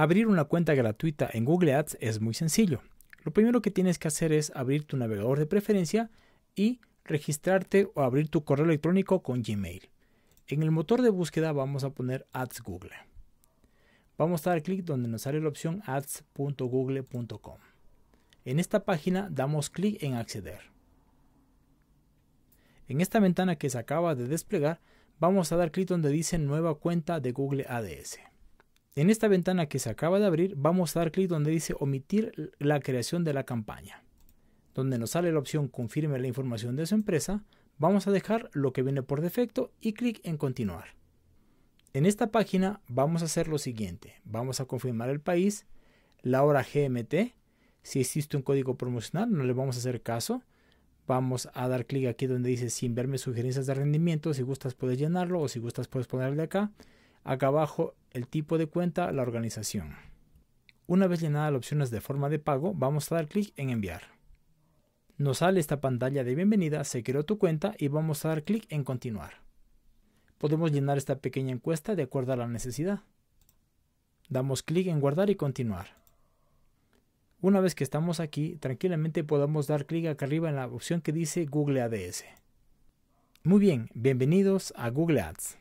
Abrir una cuenta gratuita en Google Ads es muy sencillo. Lo primero que tienes que hacer es abrir tu navegador de preferencia y registrarte o abrir tu correo electrónico con Gmail. En el motor de búsqueda vamos a poner Ads Google. Vamos a dar clic donde nos sale la opción ads.google.com. En esta página damos clic en acceder. En esta ventana que se acaba de desplegar, vamos a dar clic donde dice nueva cuenta de Google ADS. En esta ventana que se acaba de abrir, vamos a dar clic donde dice omitir la creación de la campaña. Donde nos sale la opción confirme la información de su empresa, vamos a dejar lo que viene por defecto y clic en continuar. En esta página vamos a hacer lo siguiente. Vamos a confirmar el país, la hora GMT. Si existe un código promocional, no le vamos a hacer caso. Vamos a dar clic aquí donde dice sin verme sugerencias de rendimiento. Si gustas puedes llenarlo o si gustas puedes ponerle acá. Acá abajo el tipo de cuenta, la organización. Una vez llenada las opciones de forma de pago, vamos a dar clic en enviar. Nos sale esta pantalla de bienvenida, se creó tu cuenta y vamos a dar clic en continuar. Podemos llenar esta pequeña encuesta de acuerdo a la necesidad. Damos clic en guardar y continuar. Una vez que estamos aquí, tranquilamente podemos dar clic acá arriba en la opción que dice Google ADS. Muy bien, bienvenidos a Google Ads.